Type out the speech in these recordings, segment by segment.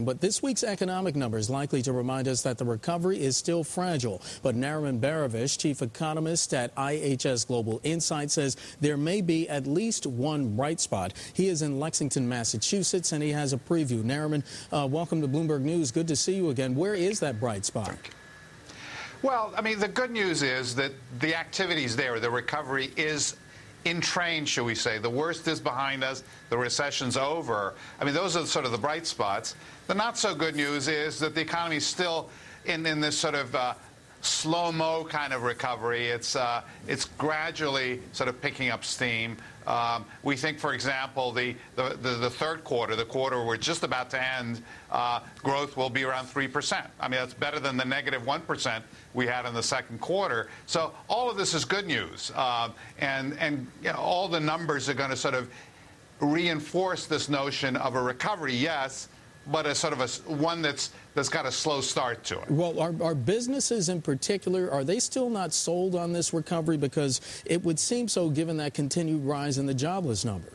But this week's economic numbers likely to remind us that the recovery is still fragile. But Nariman Behravesh, chief economist at IHS Global Insight, says there may be at least one bright spot. He is in Lexington, Massachusetts, and he has a preview. Nariman, uh, welcome to Bloomberg News. Good to see you again. Where is that bright spot? Well, I mean, the good news is that the activity is there. The recovery is in train, shall we say. The worst is behind us. The recession's over. I mean, those are sort of the bright spots. The not so good news is that the economy is still in, in this sort of uh, slow-mo kind of recovery. It's, uh, it's gradually sort of picking up steam. Um, we think, for example, the, the, the, the, third quarter, the quarter we're just about to end, uh, growth will be around 3%. I mean, that's better than the negative 1 we had in the second quarter. So all of this is good news. Uh, and and you know, all the numbers are going to sort of reinforce this notion of a recovery, yes, but a sort of a one that's that's got a slow start to it. Well, our, are businesses in particular are they still not sold on this recovery because it would seem so given that continued rise in the jobless number?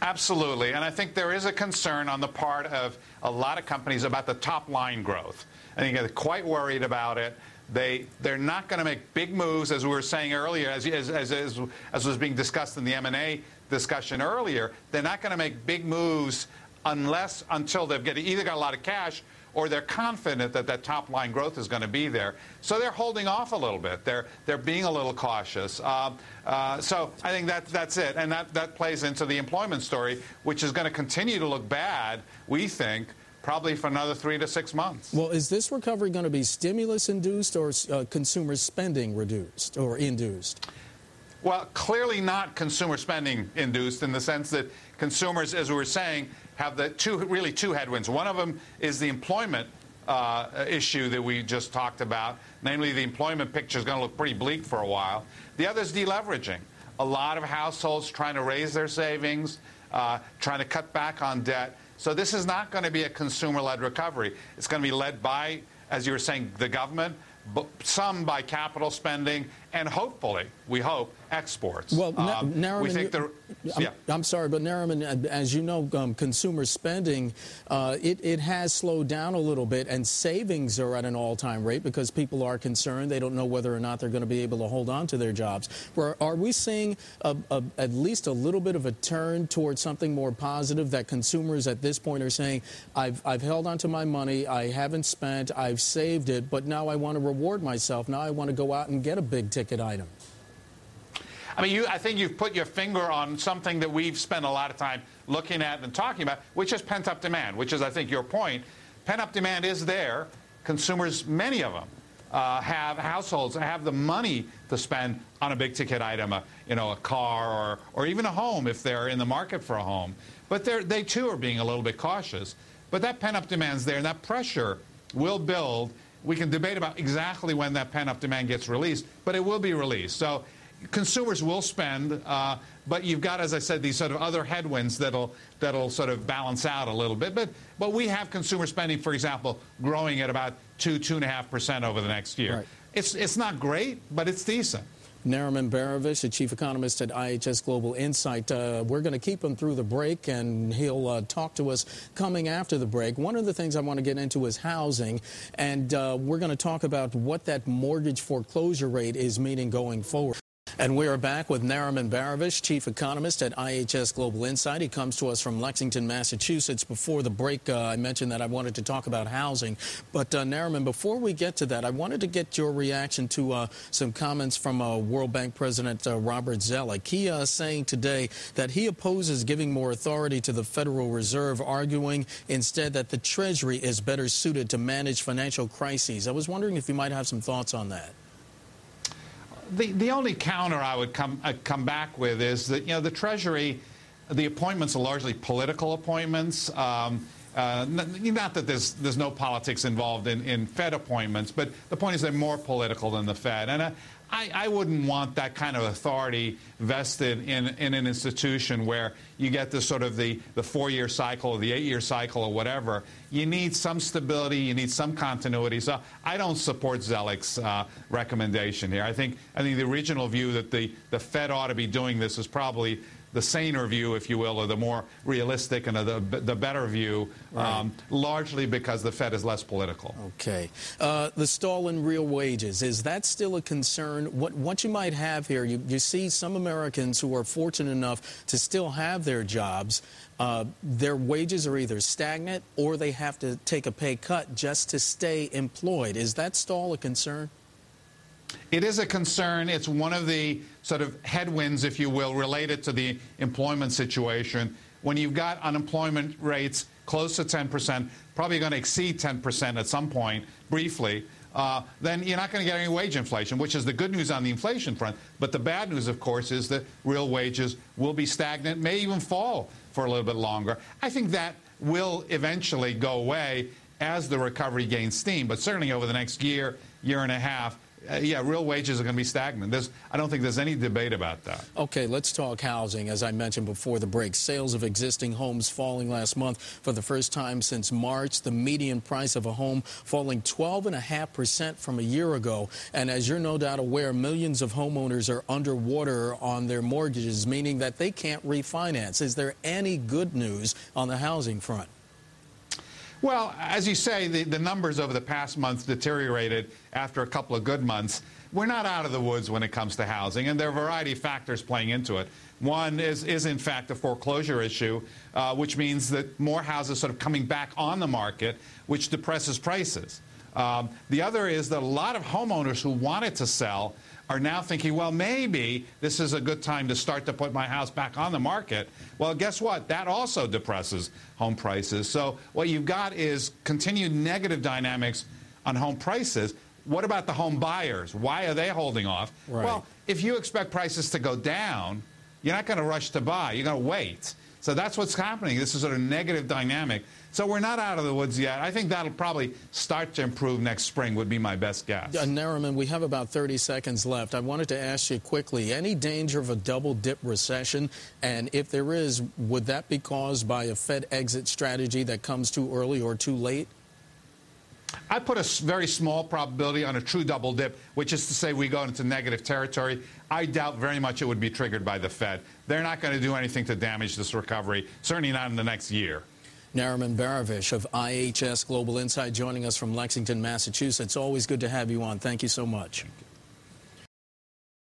Absolutely, and I think there is a concern on the part of a lot of companies about the top line growth. I think they're quite worried about it. They they're not going to make big moves, as we were saying earlier, as as as, as, as was being discussed in the M and A discussion earlier. They're not going to make big moves unless until they've either got a lot of cash or they're confident that that top line growth is going to be there. So they're holding off a little bit. They're they're being a little cautious. Uh, uh, so I think that that's it, and that that plays into the employment story, which is going to continue to look bad. We think. Probably for another three to six months. Well, is this recovery going to be stimulus induced or uh, consumer spending reduced or induced? Well, clearly not consumer spending induced in the sense that consumers, as we were saying, have the two really two headwinds. One of them is the employment uh, issue that we just talked about, namely the employment picture is going to look pretty bleak for a while. The other is deleveraging. A lot of households trying to raise their savings, uh, trying to cut back on debt. So this is not going to be a consumer-led recovery. It's going to be led by, as you were saying, the government, some by capital spending, and hopefully, we hope, exports. Well, um, Nariman, we think the, yeah. I'm, I'm, sorry, but Nariman, as you know, um, consumer spending, uh, it, it has slowed down a little bit, and savings are at an all-time rate because people are concerned. They don't know whether or not they're going to be able to hold on to their jobs. Are, are we seeing a, a, at least a little bit of a turn towards something more positive that consumers at this point are saying, I've, I've held on to my money, I haven't spent, I've saved it, but now I want to reward myself. Now I want to go out and get a big ticket item. I mean, you, I think you've put your finger on something that we've spent a lot of time looking at and talking about, which is pent-up demand, which is, I think, your point. Pent-up demand is there. Consumers, many of them, uh, have households that have the money to spend on a big ticket item, a, you know, a car or, or even a home if they're in the market for a home. But they too are being a little bit cautious. But that pent-up demand is there, and that pressure will build. We can debate about exactly when that pent-up demand gets released, but it will be released. So consumers will spend, uh, but you've got, as I said, these sort of other headwinds that'll that'll sort of balance out a little bit. But but we have consumer spending, for example, growing at about two two and a half percent over the next year. Right. It's it's not great, but it's decent. Nariman Behravesh, the chief economist at IHS Global Insight. Uh, we're going to keep him through the break, and he'll uh, talk to us coming after the break. One of the things I want to get into is housing, and uh, we're going to talk about what that mortgage foreclosure rate is meaning going forward. And we are back with Nariman Behravesh, chief economist at IHS Global Insight. He comes to us from Lexington, Massachusetts. Before the break, uh, I mentioned that I wanted to talk about housing. But uh, Nariman, before we get to that, I wanted to get your reaction to uh, some comments from uh, World Bank President uh, Robert Zoellick. He uh, saying today that he opposes giving more authority to the Federal Reserve, arguing instead that the Treasury is better suited to manage financial crises. I was wondering if you might have some thoughts on that the, the only counter I would come, uh, come back with is that, you know, the Treasury, the appointments are largely political appointments. Um, uh, not that there's, there's no politics involved in, in Fed appointments, but the point is they're more political than the Fed. And uh, I, I, wouldn't want that kind of authority vested in, in an institution where you get the sort of the, the four-year cycle or the eight-year cycle or whatever. You need some stability. You need some continuity. So I don't support Zoellick's uh, recommendation here. I think I think the original view that the, the Fed ought to be doing this is probably the saner view, if you will, or the more realistic and the, the better view, right. um, largely because the Fed is less political. Okay. Uh, the stall in real wages, is that still a concern? What, what you might have here, you, you see some Americans who are fortunate enough to still have their jobs. Uh, their wages are either stagnant or they have to take a pay cut just to stay employed. Is that stall a concern? It is a concern. It's one of the sort of headwinds, if you will, related to the employment situation. When you've got unemployment rates close to 10%, probably going to exceed 10% at some point, briefly, uh, then you're not going to get any wage inflation, which is the good news on the inflation front. But the bad news, of course, is that real wages will be stagnant, may even fall for a little bit longer. I think that will eventually go away as the recovery gains steam, but certainly over the next year, year and a half, uh, yeah, real wages are going to be stagnant. There's, I don't think there's any debate about that. Okay, let's talk housing. As I mentioned before the break, sales of existing homes falling last month for the first time since March. The median price of a home falling 12.5% from a year ago. And as you're no doubt aware, millions of homeowners are underwater on their mortgages, meaning that they can't refinance. Is there any good news on the housing front? Well, as you say, the, the numbers over the past month deteriorated after a couple of good months. We're not out of the woods when it comes to housing, and there are a variety of factors playing into it. One is, is in fact, a foreclosure issue, uh, which means that more houses sort of coming back on the market, which depresses prices. Um, the other is that a lot of homeowners who wanted to sell are now thinking, well, maybe this is a good time to start to put my house back on the market. Well, guess what? That also depresses home prices. So what you've got is continued negative dynamics on home prices. What about the home buyers? Why are they holding off? Right. Well, if you expect prices to go down, you're not going to rush to buy. You're going to wait. So that's what's happening. This is sort of negative dynamic. So we're not out of the woods yet. I think that'll probably start to improve next spring would be my best guess. Uh, Nariman, we have about 30 seconds left. I wanted to ask you quickly, any danger of a double dip recession? And if there is, would that be caused by a Fed exit strategy that comes too early or too late? I put a very small probability on a true double dip, which is to say we go into negative territory. I doubt very much it would be triggered by the Fed. They're not going to do anything to damage this recovery, certainly not in the next year. Nariman Behravesh of IHS Global Insight joining us from Lexington, Massachusetts. Always good to have you on. Thank you so much.